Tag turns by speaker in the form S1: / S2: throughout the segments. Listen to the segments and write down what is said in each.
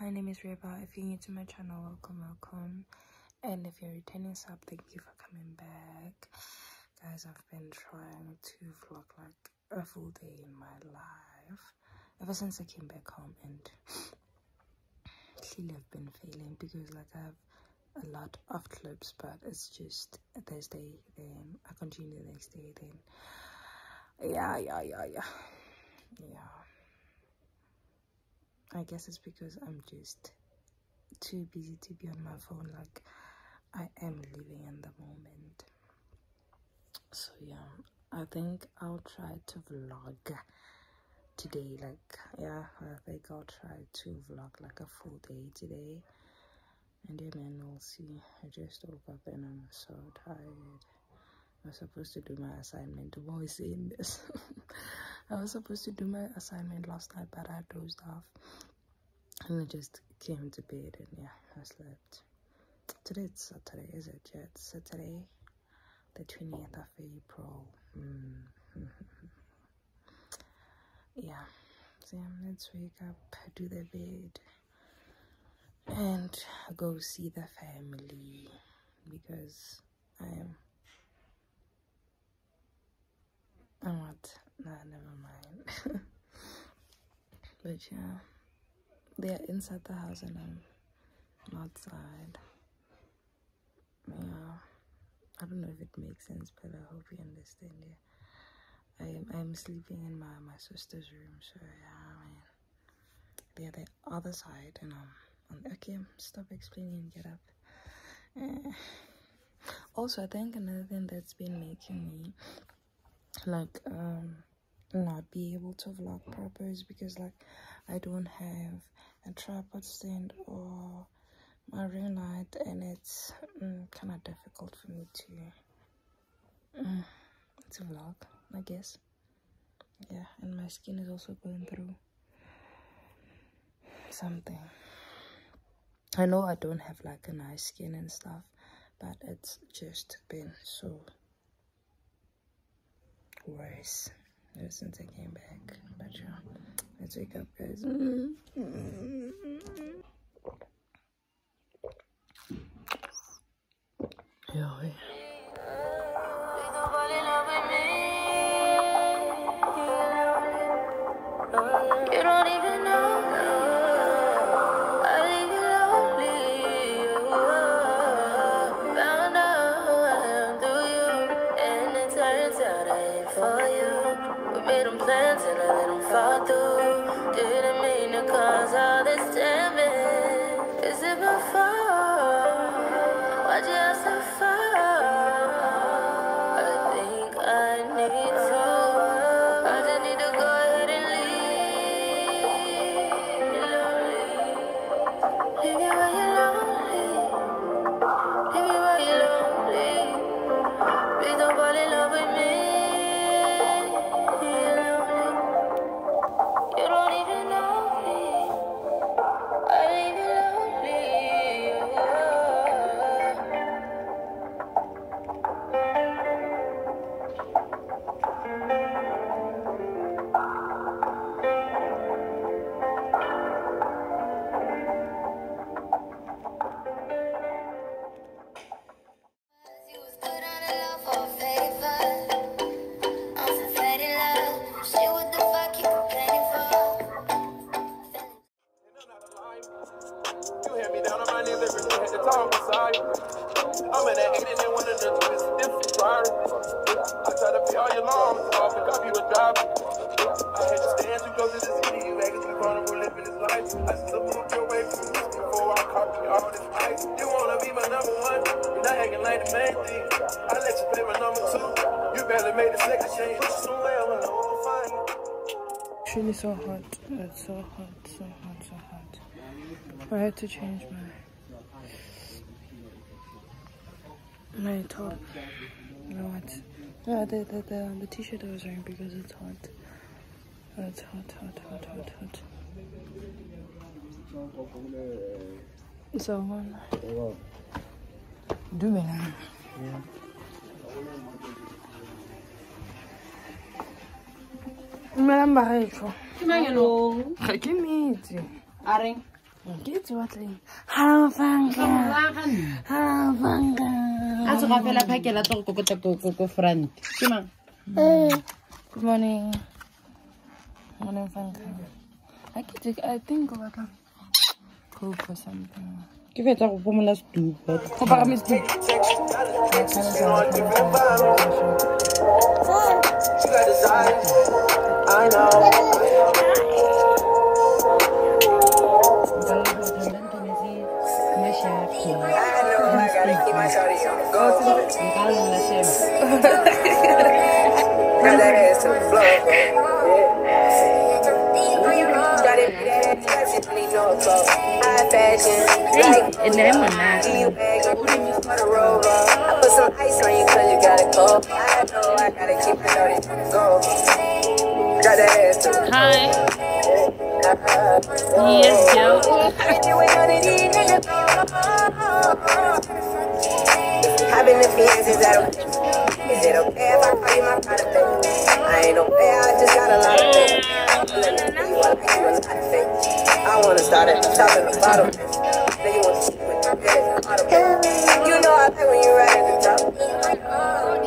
S1: My name is Reba. If you're new to my channel, welcome, welcome. And if you're returning sub, thank you for coming back. Guys, I've been trying to vlog like a full day in my life ever since I came back home, and clearly I've been failing because like I have a lot of clips, but it's just Thursday, then I continue the next day, then yeah, yeah, yeah, yeah, yeah. I guess it's because I'm just too busy to be on my phone like I am living in the moment. So yeah, I think I'll try to vlog today like yeah, I think I'll try to vlog like a full day today. And yeah man, we'll see. I just woke up and I'm so tired. I was supposed to do my assignment. I'm always saying this. I was supposed to do my assignment last night, but I dozed off. I just came to bed and yeah, I slept. Today it's Saturday, is it? Yeah, it's Saturday, the 20th of April. Mm. yeah, so yeah, let's wake up, do the bed, and go see the family because I am I'm not. Nah, never mind. but yeah, they're inside the house and I'm outside. Yeah, I don't know if it makes sense, but I hope you understand. Yeah, I am. I'm sleeping in my my sister's room, so yeah, I mean, they're the other side, and I'm. Um, okay, stop explaining. Get up. Eh. Also, I think another thing that's been making me like um not be able to vlog proper is because like I don't have a tripod stand or my ring light and it's mm, kind of difficult for me to mm, to vlog I guess. Yeah and my skin is also going through something. I know I don't have like a nice skin and stuff but it's just been so worse ever since I came back. But yeah, let's wake up, guys. Yeah. Fall through. Didn't mean to cause all this damage. Is it my fault? Why'd you have to fall? I think I need to. I just need to go ahead and leave. Actually, so hot. It's so hot, so hot, so hot. I had to change my my top. No, what? No, the the the, the t-shirt I was wearing because it's hot. It's hot, hot, hot, hot, hot. So, um, do me now. Dumelang bagaetsho
S2: ke mang eno
S1: ga ke metse
S2: a reng?
S1: Ke etse batleng hallo fanka hallo fanka
S2: a tsoga fela phakela tlo go kokota ko front. Ke mang?
S1: Eh, good morning. Morning fanka i ke take i think o batla coke or something.
S2: Ke fetsa go pomola setupa
S1: go pagame setup
S3: She got desires, I know. Got that ass to the
S1: hi yes
S3: I've been the fiance, is that okay? Is it okay if I call you my pride of? I ain't player, I just got a lot of faith. Let me tell you, I like you a lot of faith. I wanna start at the top and the bottom. Then you want to see what you get at the bottom. You know I like when you right at the top.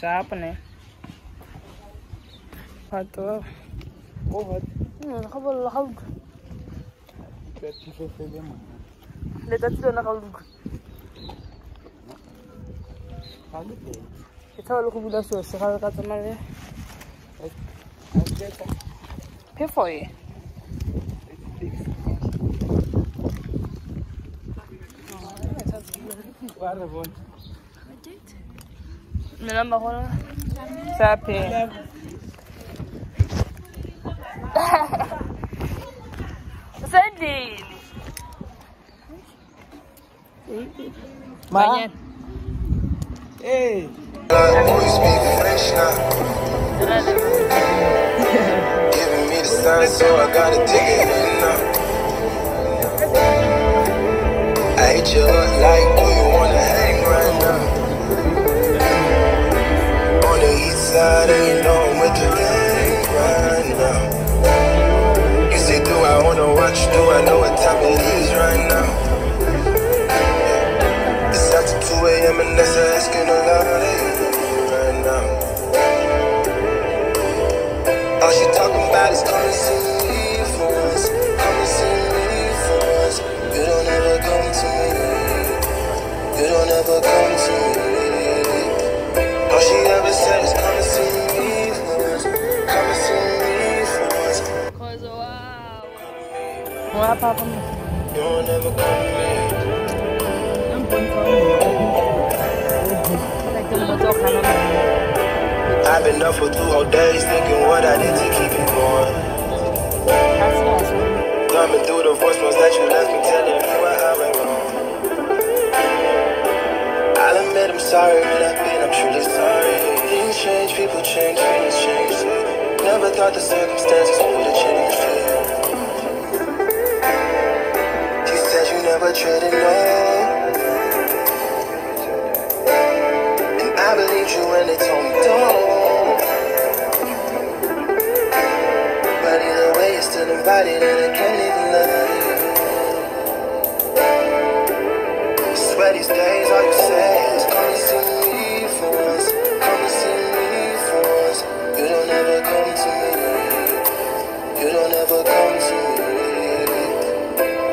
S1: shopping. حتى قوة خبر الله خلق كتشوف في اليمن لا تتسوى خلق خلق يتولى خبر الله سوى السخالة قاتل Que foi? Guarda, vou. Acredito. E melang bagolo sa phe sendile Banyana.
S4: Like, boy, you French now. Giving me the sign, so I got a ticket in now. I hate you up like, do you wanna hang right now? I'm with the right now. Do I wanna watch? Do I know what time it is right now? It's after 2 a.m. and that's asking a lot right now. All she talking about is come and days thinking what I did to keep it going. Thumbing through the voicemails that you left me telling me what I went wrong. I'll admit I'm sorry when I've been, I'm truly sorry. Things change, people change, things change. Never thought the circumstances would have changed you. You said you never traded no. And I believed you when they told me don't. Invited and I can't even love you. Swear these days, all you say is come and see me for once. Come and see me for once. You don't ever come to me. You don't ever come to me.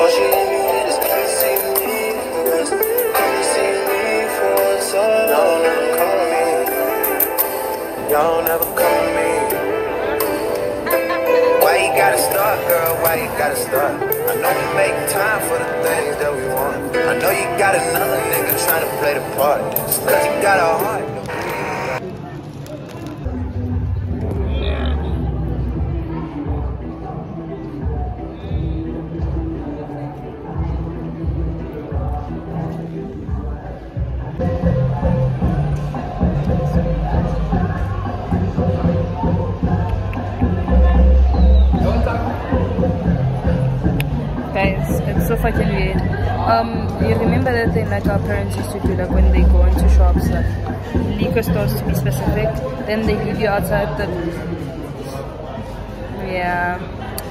S4: All she with is come and see me for once. Come and see me for once. Oh, y'all never come to me. Y'all never come to me. You gotta start, girl? Why you gotta start? I know we make time for the things that we want. I know you got another nigga trying to play the part. Just cause you got a heart.
S1: So fucking weird. Um, you remember that thing like our parents used to do, like when they go into shops, like liquor stores to be specific, then they leave you outside the. Yeah,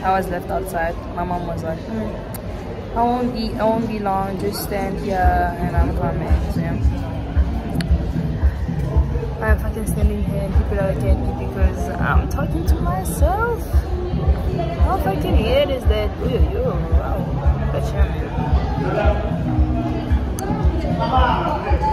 S1: I was left outside. My mom was like, "Hmm, I won't be, I won't be long. Just stand here, and I'm coming. Yeah. I'm fucking standing here, and people are looking at me because I'm talking to myself. How fucking weird is that? Ew, ew, wow.
S4: 亲爱的，妈妈。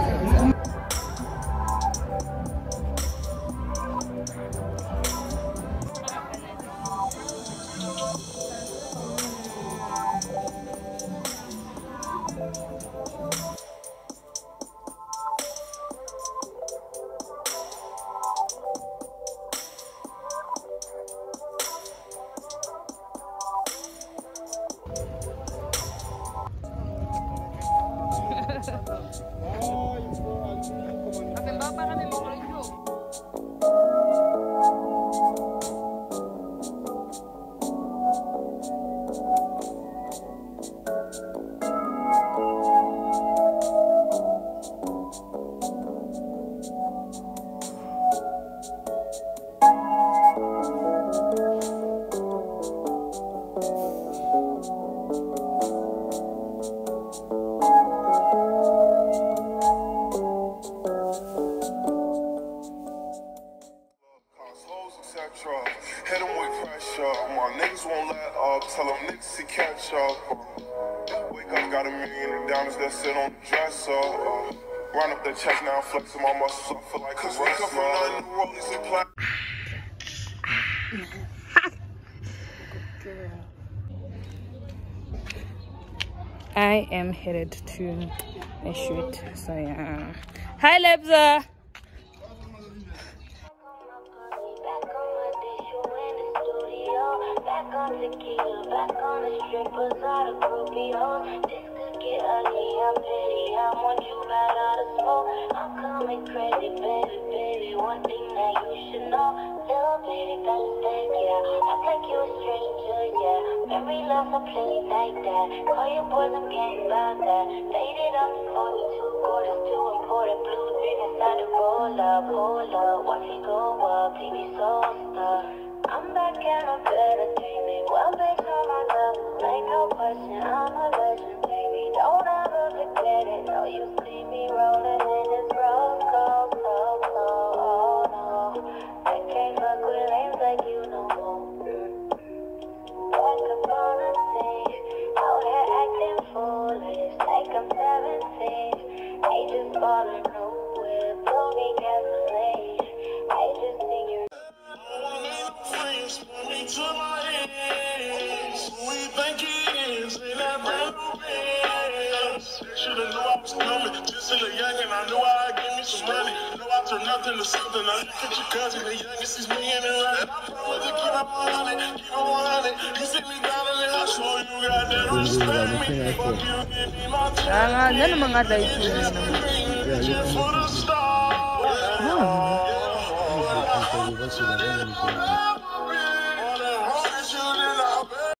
S4: But yeah, man. Cause Wake up, got a million dollars that sit on the dresser. Uh, run up the chest now, flexing my muscles. I feel like Cause a wake up from nothing, rollies and plat.
S1: I am headed to a shoot. So yeah. Hi Lebza.
S5: On tequila, back on the strippers, all the groupies. This could get ugly, I'm petty. I want you right out of smoke. I'm coming crazy, baby, baby. One thing that you should know, little baby, got think, yeah. Act like you a stranger, yeah. Every love, I play like that. Call your boys, I'm getting about that. Faded up to 42 quarters, too important. Blue drink inside the roll up, hold up. Watch it go up, me so stuck. I'm back and I'm better, me my love. No question, I'm a legend, baby. Don't ever forget it. No, you see me rolling
S4: should've knew I was coming. Just in the young and I knew I'd give me some money. Know I turned nothing to something. I look at your cousin, the youngest is me and running. I promise to keep it 100, keep it 100. You sit me down in the house, so you got that respect me. Fuck you, give me my time.
S1: Ah, nani mangada itu?
S4: Just for the stars.
S6: Thank you.